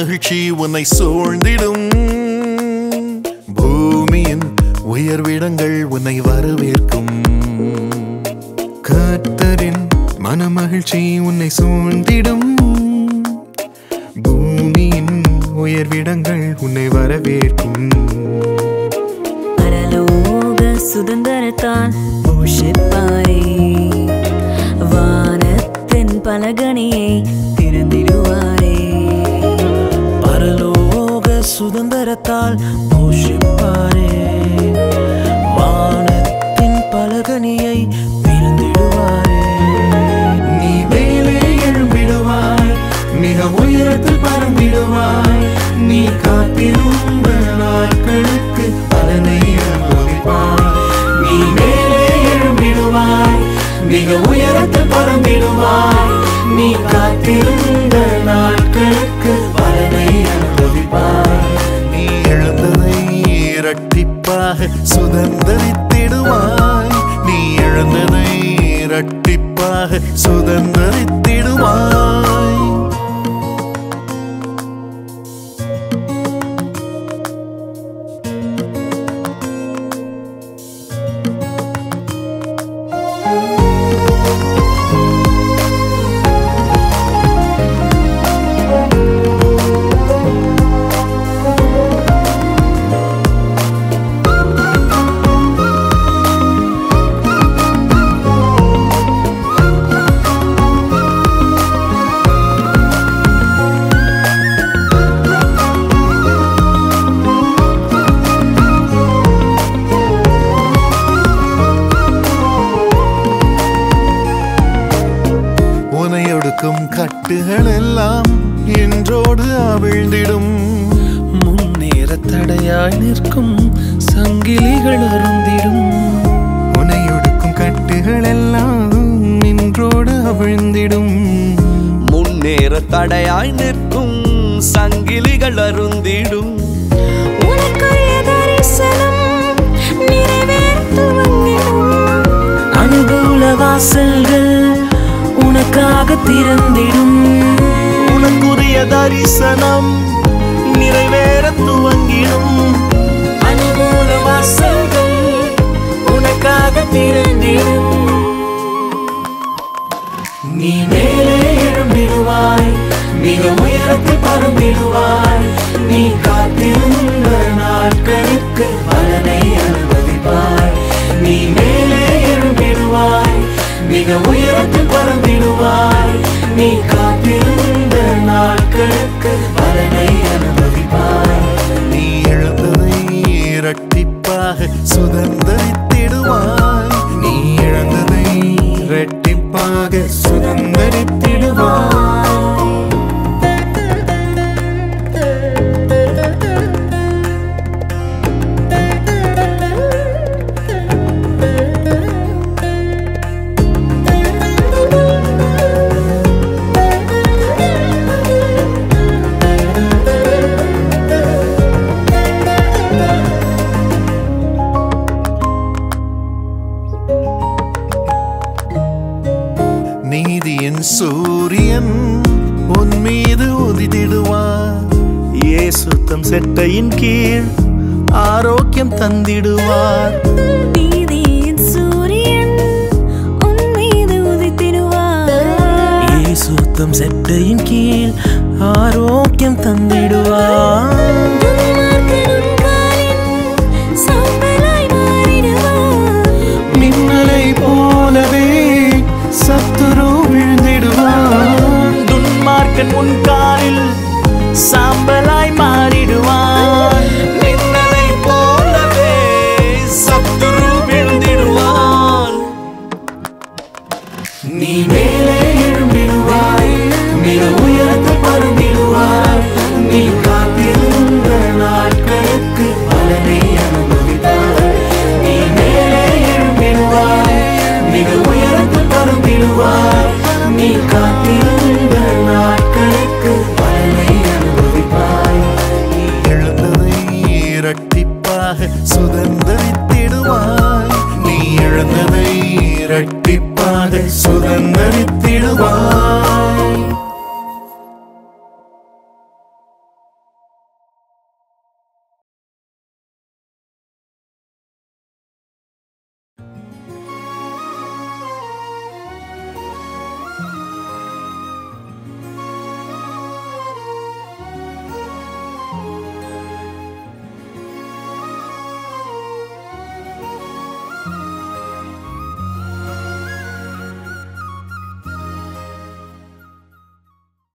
மகிழ்ச்சி உன்னை சூழ்ந்திடும். பூமியின் உயர்விடங்கள் உன்னை வரவேற்கும். கர்த்தரின் மனமகிழ்ச்சி உன்னை சூழ்ந்திடும். பூமியின் உயர்விடங்கள் உன்னை வரவேற்கும். பரலோக சுதந்திரத்தால் போஷிப்பாரே. வானத்தின் பலகணியை சுதந்திரத்தால் போஷிப்பாரே. வானத்தின் பலகனியை பிறந்திடுவாரே நீ மேலே எழும்பிடுவாய் மிக உயரத்தில் பறந்திடுவாய் நீ காத்திருந்த நாட்களுக்கு பலனை அனுபவிப்பாய். நீ மேலே எழும்பிடுவாய் மிக உயரத்தில் பறந்திடுவாய் நீ காத்திருந்த இரட்டிப்பாக சுதந்திரித்திடுவாய். கட்டுகள் எல்லாம் என்றோடு அவிழ்ந்திடும். முன்னேற தடையாய் நிற்கும் சங்கிலிகள் அருந்திடும். உனை ஒடுக்கும் கட்டுகள் எல்லாம் நின்றோடு அவிழ்ந்திடும். முன்னேற தடையாய் நிற்கும் சங்கிலிகள் அருந்திடும். அனுகூல வாசல்கள் உனக்காக திறந்திடும். உனக்குரிய தரிசனம் நிறைவேற துவங்கிடும். அனுகூல வாசல்கள் உனக்காக திறந்திடும். நீ மேலே எழும்பிடுவாய் மிக உயரத்தில் பறந்திடுவாய். நீ காத்திருந்த நாட்களுக்கு பலனை அனுபவிப்பாய். சூரியன் உன் மீது உதித்திடுவார் இயேசுத்தம் செட்டையின் கீழ் ஆரோக்கியம் தந்திடுவார். இயேசுத்தம் செட்டையின் கீழ் ஆரோக்கியம் தந்திடுவார். கண்ணன்